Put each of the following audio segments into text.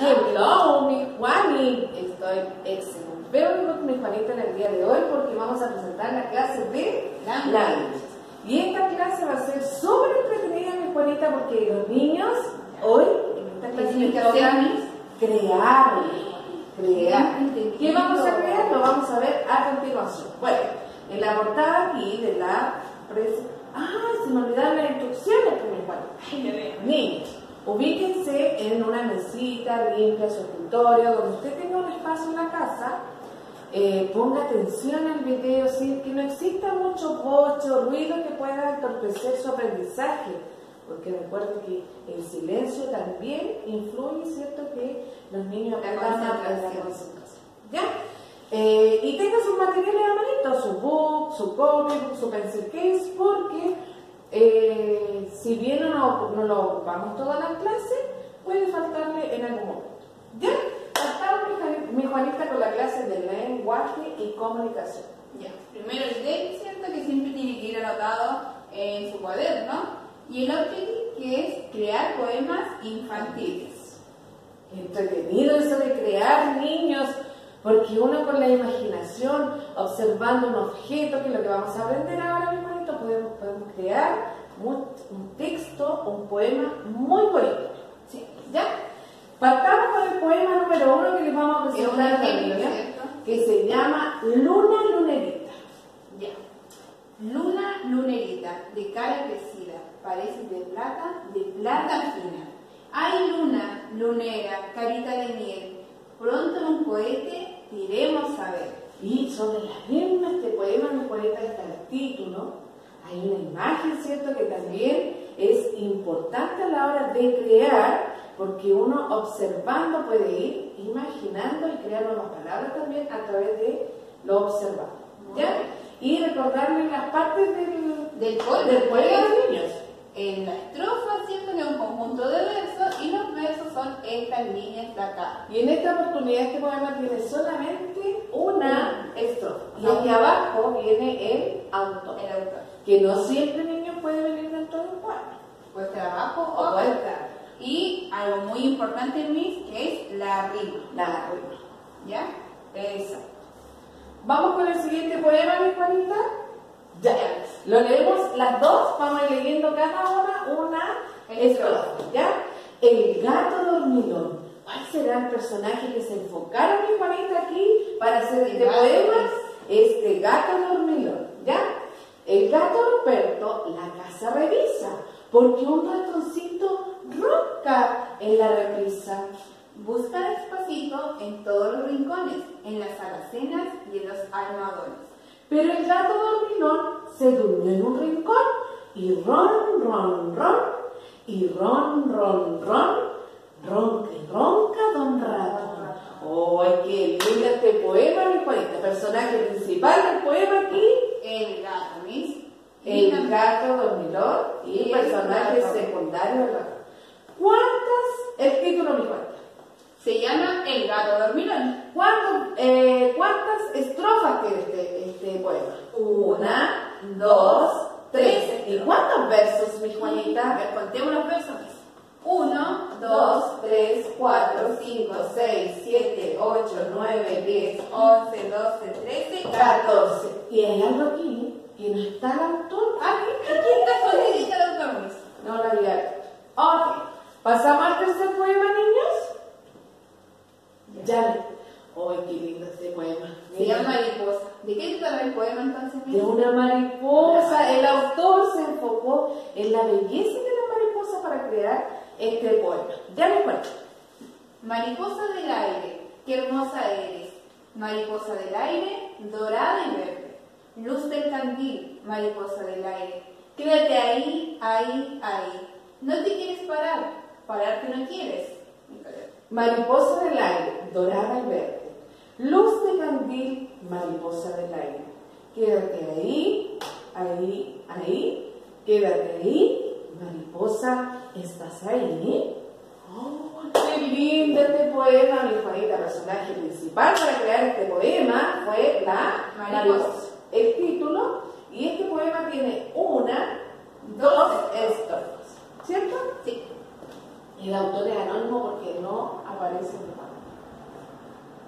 Hello, mi Juani. Estoy excelente. Veo mi Juanita en el día de hoy porque vamos a presentar la clase de language. Y esta clase va a ser súper entretenida, mi Juanita, porque los niños hoy, en esta clase, me toca crear. Crear. ¿Qué vamos a crear? Lo vamos a ver a continuación. Bueno, en la portada aquí de la presentación. Ah, se me olvidaron las instrucciones me Juanita. Niños. Ubíquense en una mesita limpia, su escritorio, donde usted tenga un espacio en la casa. Eh, ponga atención al video, ¿sí? que no exista mucho bocho, ruido que pueda entorpecer su aprendizaje. Porque recuerden que el silencio también influye, ¿cierto? Que los niños aprendan a la concentración. ¿Ya? Eh, y tenga sus materiales a manito, su book, su copy, su pencil case, porque eh, si bien no, no, lo ocupamos todas las clases, puede faltarle en algún momento. ¿Ya? Faltamos mi, Juanita con la clase de lenguaje y comunicación. Ya. Primero el D, ¿cierto? Que siempre tiene que ir anotado en su cuaderno. Y el objetivo, que es crear poemas infantiles. Entretenido eso de crear niños, porque uno con la imaginación, observando un objeto, que es lo que vamos a aprender ahora mismo, podemos, podemos crear un, texto, un poema muy bonito. ¿sí? ¿Ya? Partamos con el poema número uno que les vamos a presentar a la que se llama Luna Lunerita. Ya. Luna lunerita, de cara crecida, parece de plata, de plata fina. Ay, luna, lunera, carita de miel, pronto en un cohete iremos a ver. Y sobre las mismas este poema, mi poeta está el título, hay una imagen, ¿cierto?, que también es importante a la hora de crear, porque uno observando puede ir imaginando y crear nuevas palabras también a través de lo observado. ¿Ya? Y recordarle las partes del, del, poema, de niños. En la estrofa, ¿cierto? Que es un conjunto de versos y los versos son estas líneas de acá. Y en esta oportunidad este poema tiene solamente una estrofa. Y aquí abajo viene el autor. El autor que no siempre niño puede venir dentro de un cuadro. Puede estar abajo o estar. Y algo muy importante en mí que es la rima. La rima. ¿Ya? Exacto. Vamos con el siguiente poema, mi Juanita. Ya. Lo leemos las dos, vamos a ir leyendo cada una una estrofa. ¿Ya? El gato dormidón. ¿Cuál será el personaje que se enfocaron, mi Juanita, aquí para hacer este poema? Este gato dormidón. ¿Ya? El gato Ruperto la casa revisa, porque un ratoncito ronca en la reprisa. Busca despacito en todos los rincones, en las alacenas y en los almohadones. Pero el gato dormilón se durmió en un rincón y ron, ron, ron, y ron, ron, ron, ronca y ronca don rato. ¡Oh, qué lindo este poema, mi Juanita! Personaje principal del poema aquí, el gato, mis. El gato dormilón y, personaje secundario. ¿Cuántas? El título, mi Juanita. Se llama El gato dormilón. Eh, ¿Cuántas estrofas tiene este, este poema? Una, dos, tres. ¿Y cuántos versos, mi Juanita? contemos los versos. 1, 2, 3, 4, 5, 6, 7, 8, 9, 10, 11, 12, 13, 14. Y hay algo aquí que no está el autor. Aquí, está solidita el autor. No lo había. Ok. ¿Pasamos al tercer poema, niños? Ya. ¡Ay, qué lindo este poema! Se llama Mariposa. ¿De qué trata el poema entonces? De una mariposa. El autor se enfocó en la belleza de la mariposa para crear este poema. Ya me cuento. Mariposa del aire, qué hermosa eres. Mariposa del aire, dorada y verde. Luz del candil, mariposa del aire. Quédate ahí, ahí, ahí. No te quieres parar, pararte no quieres. Mariposa del aire, dorada y verde. Luz de candil, mariposa del aire. Quédate ahí, ahí, ahí. Quédate ahí, Mariposa, ¿estás ahí? ¡Oh, qué lindo este poema! Mi Juanita, personaje principal para crear este poema fue la mariposa. El título, y este poema tiene una, dos estrofas. ¿Cierto? Sí. El autor es anónimo porque no aparece parece?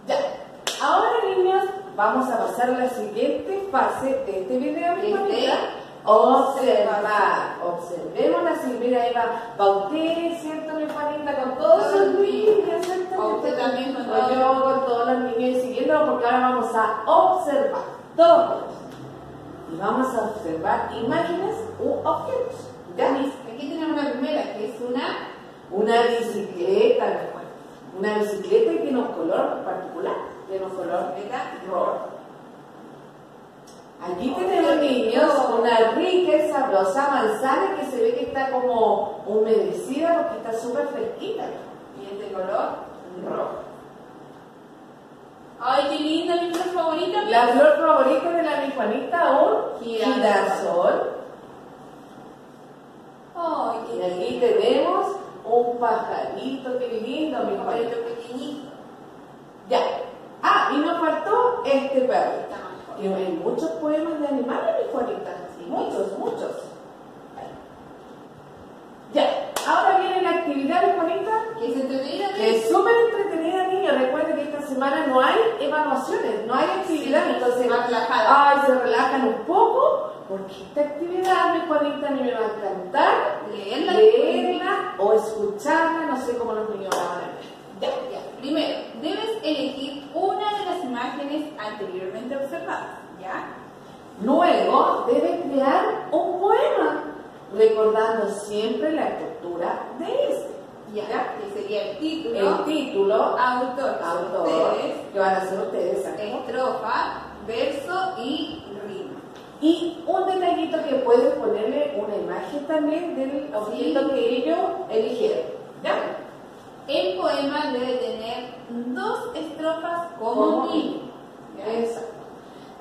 Ya. Ahora, niños, vamos a pasar a la siguiente fase de este video, mi Este, Observar. Observemos la Silvia ahí va. Bauté, ¿cierto, mi Juanita? Con todos sus niños, ¿cierto? O usted también con todos. yo con todos los niños y siguiendo porque ahora vamos a observar. Todos. Y vamos a observar imágenes u objetos. ¿Ya? Aquí tenemos la primera, que es una Una bicicleta. Una bicicleta que tiene un color particular. Tiene un color rojo. Aquí tenemos niños una rica y sabrosa manzana que se ve que está como humedecida porque está súper fresquita. y este color. Rojo. Ay, qué linda, mi flor favorita. La flor favorita de la mi Juanita, un Girasol. Ay, Y qué aquí lindo. tenemos un pajarito, qué lindo, mi Un Juanita. pajarito pequeñito. Ya. Ah, y nos faltó este perro. Y hay muchos poemas de animales, mi Juanita. Muchos, muchos. Ya. Ahora viene la actividad, mi Juanita. Que es entretenida, que es súper entretenida, niños. Recuerden que esta semana no hay evaluaciones, no hay actividad. Sí, entonces, más relajada. ay, se relajan un poco. Porque esta actividad, mi Juanita, a mí me va a encantar Leerla. leerla o escucharla. No sé cómo los niños van a ver. Ya, ya. Primero, debes elegir una de las imágenes anteriormente observadas. ¿Ya? Luego debe crear un poema, recordando siempre la estructura de este. Ya. Que sería el título. El título, Autor. autor, Ustedes. que van a ser ustedes, ¿exacto? Estrofa, verso y rima. Y un detallito que puedes ponerle una imagen también del objeto que ellos eligieron. ¿Ya? El poema debe tener dos estrofas como mínimo. Exacto.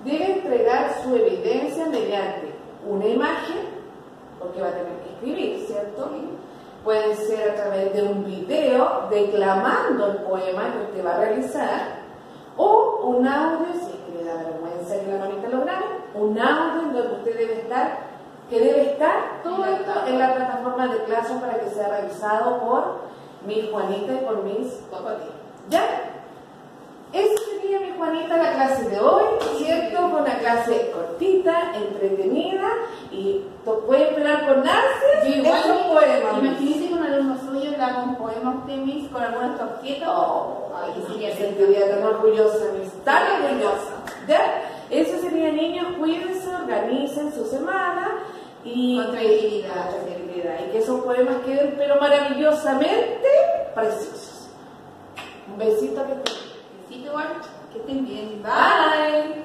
Debe entregar su evidencia mediante una imagen, porque va a tener que escribir, ¿cierto? Puede ser a través de un video declamando el poema que usted va a realizar, o un audio, si es que le da vergüenza que la mamita lo grabe, un audio en donde usted debe estar, que debe estar todo esto en la plataforma de clase para que sea revisado por mi Juanita y por mis Cocotín. ¿Ya? Esa sería mi Juanita la clase de hoy, ¿cierto? Fue una clase cortita, entretenida y to- puede esperar con Yo igual, esos poemas. imagínense que un alumno suyo le haga un poema a usted mis con algunos objetos. Oh, Ay, sería me sentiría tan orgullosa, mis tan orgullosa. ¿Ya? Eso sería, niños, cuídense, organicen su semana y Con tranquilidad. con tranquilidad. Y que esos poemas queden, pero maravillosamente preciosos. Un besito que te Besito que estén bien. Bye.